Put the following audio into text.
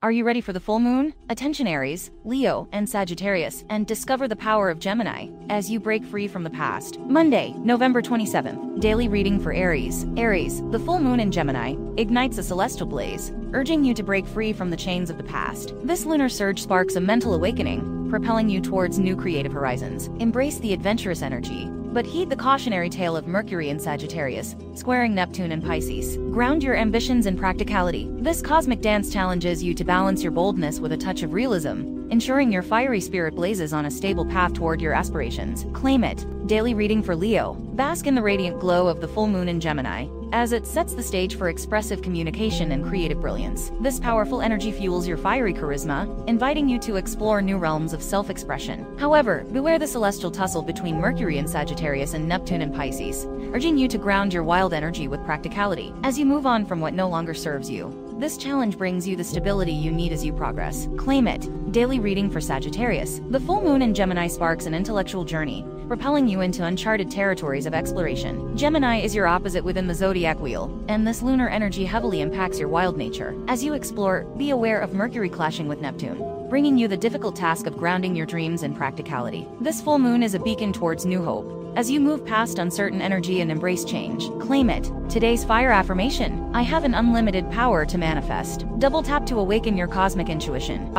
Are you ready for the full moon? Attention Aries, Leo, and Sagittarius, and discover the power of Gemini as you break free from the past. Monday, November 27th, daily reading for Aries. Aries, the full moon in Gemini ignites a celestial blaze, urging you to break free from the chains of the past. This lunar surge sparks a mental awakening, propelling you towards new creative horizons. Embrace the adventurous energy, but heed the cautionary tale of Mercury in Sagittarius, squaring Neptune and Pisces. Ground your ambitions in practicality. This cosmic dance challenges you to balance your boldness with a touch of realism, ensuring your fiery spirit blazes on a stable path toward your aspirations. Claim it. Daily reading for Leo. Bask in the radiant glow of the full moon in Gemini, as it sets the stage for expressive communication and creative brilliance. This powerful energy fuels your fiery charisma, inviting you to explore new realms of self-expression. However, beware the celestial tussle between Mercury and Sagittarius and Neptune and Pisces, urging you to ground your wild energy with practicality as you move on from what no longer serves you. This challenge brings you the stability you need as you progress. Claim it. Daily reading for Sagittarius. The full moon in Gemini sparks an intellectual journey, propelling you into uncharted territories of exploration. Gemini is your opposite within the zodiac wheel, and this lunar energy heavily impacts your wild nature. As you explore, be aware of Mercury clashing with Neptune, bringing you the difficult task of grounding your dreams in practicality. This full moon is a beacon towards new hope, as you move past uncertain energy and embrace change, claim it. Today's fire affirmation I have an unlimited power to manifest. Double tap to awaken your cosmic intuition.